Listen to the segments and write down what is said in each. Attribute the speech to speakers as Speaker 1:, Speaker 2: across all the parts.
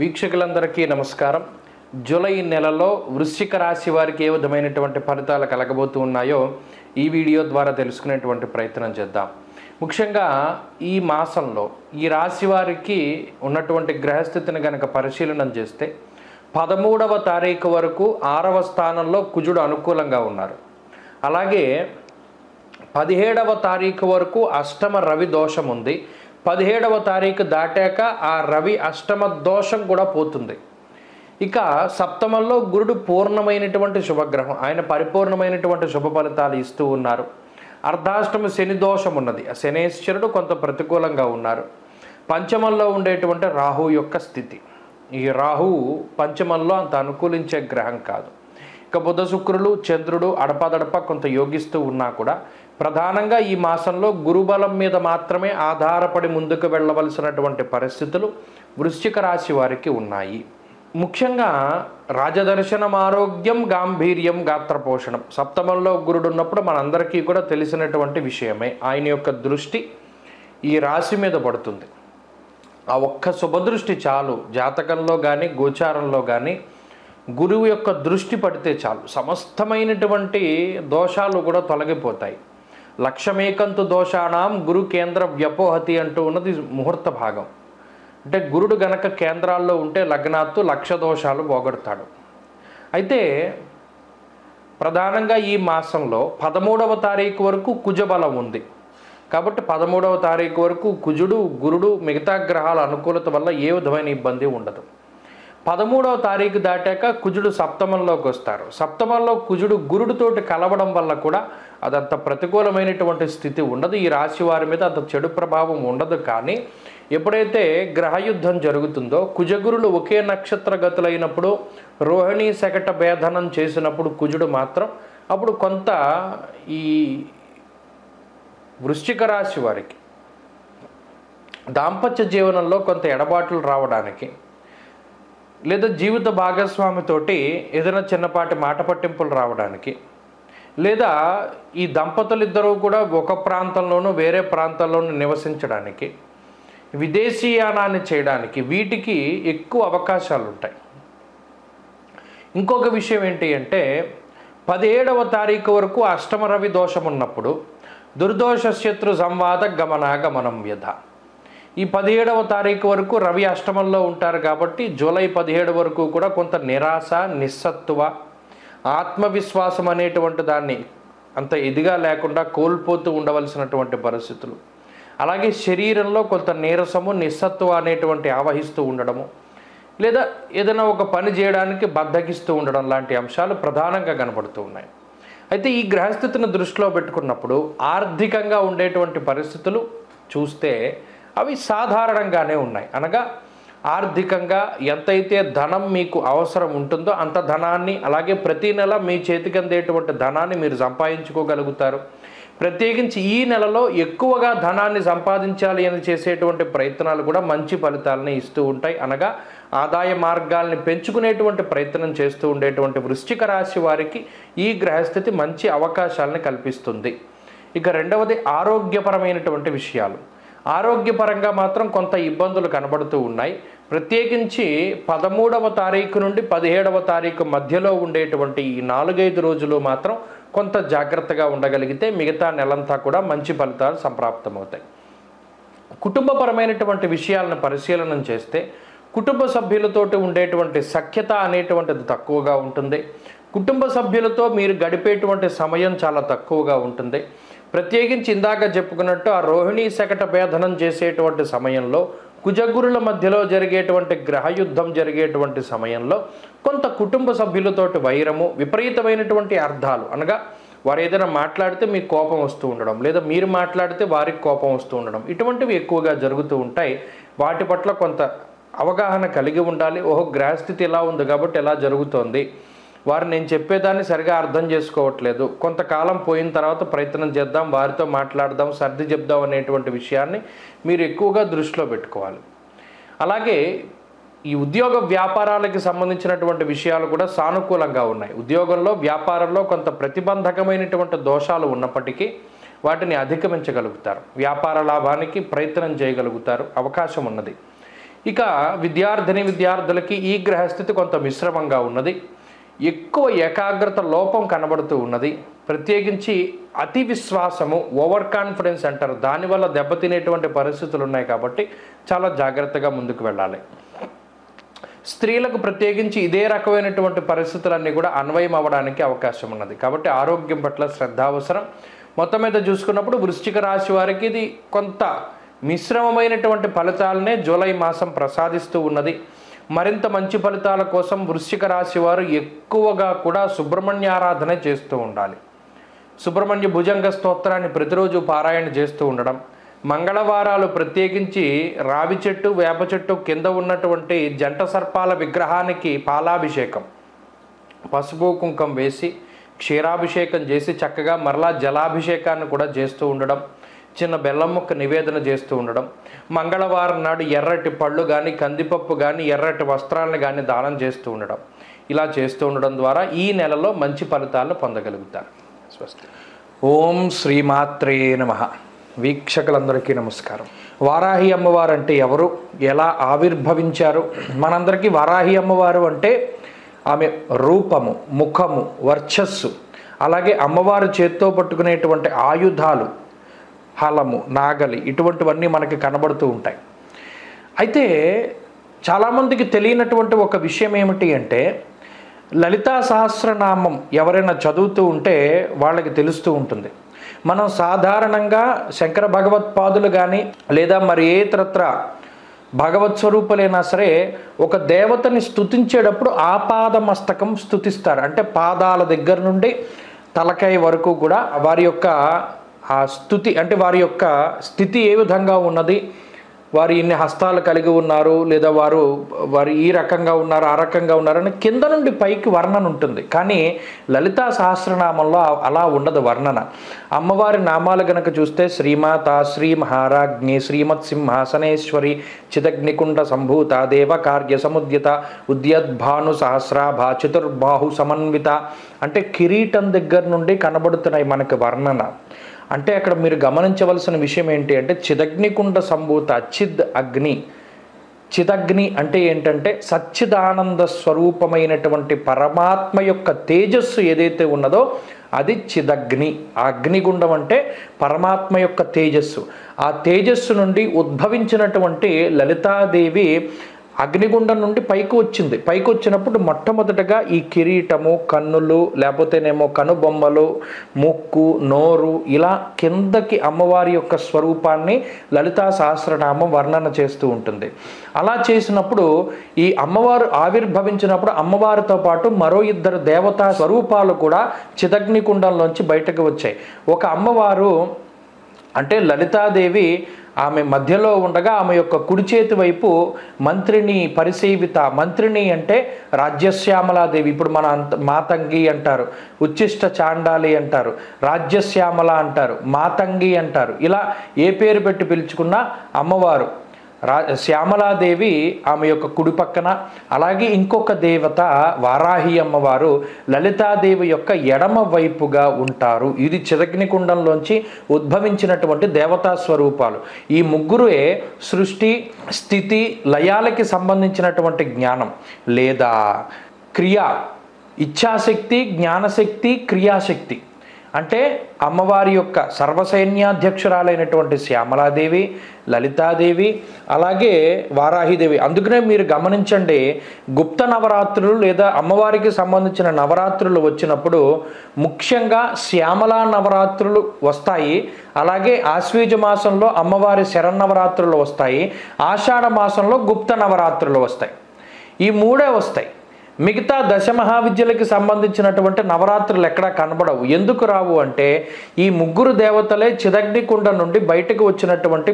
Speaker 1: వీక్షకులందరికీ నమస్కారం. జూలై నెలలో వృశ్చిక రాశి వారికి ఏ విధమైనటువంటి ఫలితాలు కలగబోతూ ఉన్నాయో ఈ వీడియో ద్వారా తెలుసుకునేటువంటి ప్రయత్నం చేద్దాం. ముఖ్యంగా ఈ మాసంలో ఈ రాశి వారికి ఉన్నటువంటి గ్రహస్థితిని కనుక పరిశీలన చేస్తే పదమూడవ తారీఖు వరకు ఆరవ స్థానంలో కుజుడు అనుకూలంగా ఉన్నారు. అలాగే పదిహేడవ తారీఖు వరకు అష్టమ రవి దోషం ఉంది. పదిహేడవ తారీఖు దాటాక ఆ రవి అష్టమ దోషం కూడా పోతుంది. ఇక సప్తమంలో గురుడు పూర్ణమైనటువంటి శుభగ్రహం ఆయన పరిపూర్ణమైనటువంటి శుభ ఫలితాలు ఇస్తూ ఉన్నారు. అర్ధాష్టమ శని దోషం ఉన్నది. ఆ శనేశ్వరుడు కొంత ప్రతికూలంగా ఉన్నారు. పంచమంలో ఉండేటువంటి రాహు యొక్క స్థితి. ఈ రాహు పంచమంలో అంత అనుకూలించే గ్రహం కాదు. ఇక బుధ శుక్రులు చంద్రుడు అడపాదడప కొంత యోగిస్తూ ఉన్నా కూడా ప్రధానంగా ఈ మాసంలో గురుబలం మీద మాత్రమే ఆధారపడి ముందుకు వెళ్ళవలసినటువంటి పరిస్థితులు వృశ్చిక రాశి వారికి ఉన్నాయి. ముఖ్యంగా రాజదర్శనం ఆరోగ్యం గాంభీర్యం గాత్రపోషణం. సప్తమంలో గురుడు ఉన్నప్పుడు మనందరికీ కూడా తెలిసినటువంటి విషయమే. ఆయన యొక్క దృష్టి ఈ రాశి మీద పడుతుంది. ఆ ఒక్క శుభదృష్టి చాలు. జాతకంలో కానీ గోచారంలో కానీ గురువు యొక్క దృష్టి పడితే చాలు. సమస్తమైనటువంటి దోషాలు కూడా తొలగిపోతాయి. లక్ష్యమేకంతు దోషాణం గురు కేంద్ర వ్యపోహతి అంటూ ఉన్నది ముహూర్త భాగం. అంటే గురుడు గనక కేంద్రాల్లో ఉంటే లగ్నాత్తు లక్ష దోషాలు పోగొడతాడు. అయితే ప్రధానంగా ఈ మాసంలో పదమూడవ తారీఖు వరకు కుజబలం ఉంది. కాబట్టి పదమూడవ తారీఖు వరకు కుజుడు గురుడు మిగతా గ్రహాల అనుకూలత వల్ల ఏ విధమైన ఇబ్బంది ఉండదు. పదమూడవ తారీఖు దాటాక కుజుడు సప్తమంలోకి వస్తారు. సప్తమంలో కుజుడు గురుడితోటి కలవడం వల్ల కూడా అదంత ప్రతికూలమైనటువంటి స్థితి ఉండదు. ఈ రాశి వారి మీద అంత చెడు ప్రభావం ఉండదు కానీ ఎప్పుడైతే గ్రహయుద్ధం జరుగుతుందో కుజగురులు ఒకే నక్షత్ర గతులైనప్పుడు రోహిణి శకట భేదనం చేసినప్పుడు కుజుడు మాత్రం అప్పుడు కొంత ఈ వృశ్చిక రాశి వారికి దాంపత్య జీవనంలో కొంత ఎడబాట్లు రావడానికి లేదా జీవిత భాగస్వామితోటి ఏదైనా చిన్నపాటి మాట పట్టింపులు రావడానికి లేదా ఈ దంపతులిద్దరూ కూడా ఒక ప్రాంతంలోనూ వేరే ప్రాంతంలోనూ నివసించడానికి విదేశీయానాన్ని చేయడానికి వీటికి ఎక్కువ అవకాశాలు ఉంటాయి ఇంకొక విషయం ఏంటి అంటే పదిహేడవ తారీఖు వరకు అష్టమ రవి దోషం ఉన్నప్పుడు దుర్దోష శత్రు సంవాద గమనాగమనం వ్యధ. ఈ పదిహేడవ తారీఖు వరకు రవి అష్టమంలో ఉంటారు కాబట్టి జూలై పదిహేడు వరకు కూడా కొంత నిరాశ నిస్సత్తువ ఆత్మవిశ్వాసం అనేటువంటి దాన్ని అంత ఇదిగా లేకుండా కోల్పోతూ ఉండవలసినటువంటి పరిస్థితులు. అలాగే శరీరంలో కొంత నీరసము నిస్సత్వ అనేటువంటి ఆవహిస్తూ ఉండడము లేదా ఏదైనా ఒక పని చేయడానికి బద్దకిస్తూ ఉండడం లాంటి అంశాలు ప్రధానంగా కనబడుతూ ఉన్నాయి. అయితే ఈ గ్రహస్థితిని దృష్టిలో పెట్టుకున్నప్పుడు ఆర్థికంగా ఉండేటువంటి పరిస్థితులు చూస్తే అవి సాధారణంగానే ఉన్నాయి. అనగా ఆర్థికంగా ఎంతైతే ధనం మీకు అవసరం ఉంటుందో అంత ధనాన్ని అలాగే ప్రతి నెల మీ చేతికి అందేటువంటి ధనాన్ని మీరు సంపాదించుకోగలుగుతారు. ప్రత్యేకించి ఈ నెలలో ఎక్కువగా ధనాన్ని సంపాదించాలి అని చేసేటువంటి ప్రయత్నాలు కూడా మంచి ఫలితాలని ఇస్తూ ఉంటాయి. అనగా ఆదాయ మార్గాల్ని పెంచుకునేటువంటి ప్రయత్నం చేస్తూ ఉండేటువంటి వృశ్చిక రాశి వారికి ఈ గ్రహస్థితి మంచి అవకాశాలను కల్పిస్తుంది. ఇక రెండవది ఆరోగ్యపరమైనటువంటి విషయాలు. ఆరోగ్యపరంగా మాత్రం కొంత ఇబ్బందులు కనబడుతూ ఉన్నాయి. ప్రత్యేకించి పదమూడవ తారీఖు నుండి పదిహేడవ తారీఖు మధ్యలో ఉండేటువంటి ఈ నాలుగైదు రోజులు మాత్రం కొంత జాగ్రత్తగా ఉండగలిగితే మిగతా నెలంతా కూడా మంచి ఫలితాలు సంప్రాప్తమవుతాయి. కుటుంబపరమైనటువంటి విషయాలను పరిశీలన చేస్తే కుటుంబ సభ్యులతోటి ఉండేటువంటి సఖ్యత అనేటువంటిది తక్కువగా ఉంటుంది. కుటుంబ సభ్యులతో మీరు గడిపేటువంటి సమయం చాలా తక్కువగా ఉంటుంది. ప్రత్యేకించి ఇందాక చెప్పుకున్నట్టు ఆ రోహిణీ శకట భేదనం చేసేటువంటి సమయంలో కుజగురుల మధ్యలో జరిగేటువంటి గ్రహయుద్ధం జరిగేటువంటి సమయంలో కొంత కుటుంబ సభ్యులతోటి వైరము విపరీతమైనటువంటి అర్థాలు అనగా వారు ఏదైనా మాట్లాడితే మీకు కోపం వస్తూ ఉండడం లేదా మీరు మాట్లాడితే వారికి కోపం వస్తూ ఉండడం ఇటువంటివి ఎక్కువగా జరుగుతూ ఉంటాయి. వాటి పట్ల కొంత అవగాహన కలిగి ఉండాలి. ఓహో గ్రహస్థితి ఎలా ఉంది కాబట్టి ఎలా జరుగుతోంది? వారు నేను చెప్పేదాన్ని సరిగా అర్థం చేసుకోవట్లేదు. కొంతకాలం పోయిన తర్వాత ప్రయత్నం చేద్దాం వారితో మాట్లాడదాం సర్ది చెప్దాం అనేటువంటి విషయాన్ని మీరు ఎక్కువగా దృష్టిలో పెట్టుకోవాలి. అలాగే ఈ ఉద్యోగ వ్యాపారాలకి సంబంధించినటువంటి విషయాలు కూడా సానుకూలంగా ఉన్నాయి. ఉద్యోగంలో వ్యాపారంలో కొంత ప్రతిబంధకమైనటువంటి దోషాలు ఉన్నప్పటికీ వాటిని అధిగమించగలుగుతారు. వ్యాపార లాభానికి ప్రయత్నం చేయగలుగుతారు. అవకాశం ఉన్నది. ఇక విద్యార్థిని విద్యార్థులకి ఈ గ్రహస్థితి కొంత మిశ్రమంగా ఉన్నది. ఎక్కువ ఏకాగ్రత లోపం కనబడుతూ ఉన్నది. ప్రత్యేకించి అతి విశ్వాసము ఓవర్ కాన్ఫిడెన్స్ అంటారు. దానివల్ల దెబ్బతినేటువంటి పరిస్థితులు ఉన్నాయి కాబట్టి చాలా జాగ్రత్తగా ముందుకు వెళ్ళాలి. స్త్రీలకు ప్రత్యేకించి ఇదే రకమైనటువంటి పరిస్థితులన్నీ కూడా అన్వయం అవ్వడానికి అవకాశం ఉన్నది. కాబట్టి ఆరోగ్యం పట్ల శ్రద్ధ అవసరం. మొత్తం మీద చూసుకున్నప్పుడు వృశ్చిక రాశి వారికి ఇది కొంత మిశ్రమమైనటువంటి ఫలితాలనే జూలై మాసం ప్రసాదిస్తూ ఉన్నది. మరింత మంచి ఫలితాల కోసం వృశ్చిక రాశి వారు ఎక్కువగా కూడా సుబ్రహ్మణ్య ఆరాధన చేస్తూ ఉండాలి. సుబ్రహ్మణ్య భుజంగ స్తోత్రాన్ని ప్రతిరోజు పారాయణ చేస్తూ ఉండడం మంగళవారాలు ప్రత్యేకించి రావి చెట్టు వేప చెట్టు కింద ఉన్నటువంటి జంట సర్పాల విగ్రహానికి పాలాభిషేకం. పసుపు కుంకం వేసి క్షీరాభిషేకం చేసి చక్కగా మరలా జలాభిషేకాన్ని కూడా చేస్తూ ఉండడం చిన్న బెల్లం ముక్క నివేదన చేస్తూ ఉండడం మంగళవారం నాడు ఎర్రటి పళ్ళు కానీ కందిపప్పు కానీ ఎర్రటి వస్త్రాలను కానీ దానం చేస్తూ ఉండడం. ఇలా చేస్తూ ఉండడం ద్వారా ఈ నెలలో మంచి ఫలితాలను పొందగలుగుతారు. స్వస్తి. ఓం శ్రీమాత్రే నమ. వీక్షకులందరికీ నమస్కారం. వారాహి అమ్మవారు అంటే ఎవరు? ఎలా ఆవిర్భవించారు? మనందరికీ వారాహి అమ్మవారు అంటే ఆమె రూపము ముఖము వర్చస్సు అలాగే అమ్మవారు చేత్తో పట్టుకునేటువంటి ఆయుధాలు హలము నాగలి ఇటువంటివన్నీ మనకి కనబడుతూ ఉంటాయి. అయితే చాలామందికి తెలియనటువంటి ఒక విషయం ఏమిటి అంటే లలితా సహస్రనామం ఎవరైనా చదువుతూ ఉంటే వాళ్ళకి తెలుస్తూ ఉంటుంది. మనం సాధారణంగా శంకర భగవత్పాదులు కానీ లేదా మరి ఏ ఇతరత్ర భగవత్ స్వరూపులైనా సరే ఒక దేవతని స్థుతించేటప్పుడు ఆపాద మస్తకం స్థుతిస్తారు అంటే పాదాల దగ్గర నుండి తలకాయ వరకు కూడా వారి యొక్క ఆ స్థుతి అంటే వారి యొక్క స్థితి ఏ విధంగా ఉన్నది? వారు ఇన్ని హస్తాలు కలిగి ఉన్నారు లేదా వారు వారు ఈ రకంగా ఉన్నారు ఆ రకంగా ఉన్నారు అని కింద నుండి పైకి వర్ణన ఉంటుంది. కానీ లలితా సహస్రనామంలో అలా ఉండదు వర్ణన. అమ్మవారి నామాలు గనక చూస్తే శ్రీమాత శ్రీ మహారాజ్ఞి శ్రీమత్ సింహాసనేశ్వరి చిదగ్నికుండ సంభూత దేవ కార్య సముద్యత ఉద్యద్భాను సహస్రాభ చతుర్బాహు సమన్విత అంటే కిరీటం దగ్గర నుండి కనబడుతున్నాయి మనకి వర్ణన. అంటే అక్కడ మీరు గమనించవలసిన విషయం ఏంటి అంటే చిదగ్నికుండ సంభూత చిద్ అగ్ని. చిదగ్ని అంటే ఏంటంటే సచ్చిదానంద స్వరూపమైనటువంటి పరమాత్మ యొక్క తేజస్సు ఏదైతే ఉన్నదో అది చిదగ్ని. ఆ అగ్నిగుండం అంటే పరమాత్మ యొక్క తేజస్సు. ఆ తేజస్సు నుండి ఉద్భవించినటువంటి లలితాదేవి అగ్నిగుండం నుండి పైకి వచ్చింది. పైకి వచ్చినప్పుడు మొట్టమొదటగా ఈ కిరీటము కన్నులు లేకపోతేనేమో కనుబొమ్మలు ముక్కు నోరు ఇలా కిందకి అమ్మవారి యొక్క స్వరూపాన్ని లలితా సహస్రనామం వర్ణన చేస్తూ ఉంటుంది. అలా చేసినప్పుడు ఈ అమ్మవారు ఆవిర్భవించినప్పుడు అమ్మవారితో పాటు మరో ఇద్దరు దేవతా స్వరూపాలు కూడా చిదగ్నికుండంలోంచి బయటకు వచ్చాయి. ఒక అమ్మవారు అంటే లలితాదేవి ఆమె మధ్యలో ఉండగా ఆమె యొక్క కుడి చేతి వైపు మంత్రిని పరిసేవిత మంత్రిని అంటే రాజ్యశ్యామలాదేవి ఇప్పుడు మన అంత మాతంగి అంటారు ఉచ్చిష్ట చాండాలి అంటారు రాజ్యశ్యామల అంటారు మాతంగి అంటారు. ఇలా ఏ పేరు పెట్టి పిలుచుకున్నా అమ్మవారు. రా శ్యామలాదేవి ఆమె యొక్క కుడి పక్కన అలాగే ఇంకొక దేవత వారాహి అమ్మవారు లలితాదేవి యొక్క ఎడమ వైపుగా ఉంటారు. ఇది చిరగ్నికుండంలోంచి ఉద్భవించినటువంటి దేవతా స్వరూపాలు. ఈ ముగ్గురే సృష్టి స్థితి లయాలకి సంబంధించినటువంటి జ్ఞానం. లేదా క్రియ ఇచ్ఛాశక్తి జ్ఞానశక్తి క్రియాశక్తి. అంటే అమ్మవారి యొక్క సర్వసైన్యాధ్యక్షురాలైనటువంటి శ్యామలాదేవి లలితాదేవి అలాగే వారాహిదేవి. అందుకనే మీరు గమనించండి గుప్త నవరాత్రులు లేదా అమ్మవారికి సంబంధించిన నవరాత్రులు వచ్చినప్పుడు ముఖ్యంగా శ్యామలా నవరాత్రులు వస్తాయి. అలాగే ఆశ్వీజ మాసంలో అమ్మవారి శరన్నవరాత్రులు వస్తాయి. ఆషాఢ మాసంలో గుప్త నవరాత్రులు వస్తాయి. ఈ మూడే వస్తాయి. మిగతా దశ మహావిద్యలకి సంబంధించినటువంటి నవరాత్రులు ఎక్కడా కనబడవు. ఎందుకు రావు అంటే ఈ ముగ్గురు దేవతలే చిదగ్నికుండ నుండి బయటకు వచ్చినటువంటి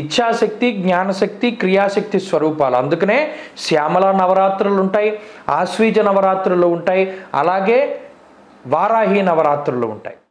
Speaker 1: ఇచ్ఛాశక్తి జ్ఞానశక్తి క్రియాశక్తి స్వరూపాలు. అందుకనే శ్యామల నవరాత్రులు ఉంటాయి ఆశ్వీజ నవరాత్రులు ఉంటాయి అలాగే వారాహి నవరాత్రులు ఉంటాయి.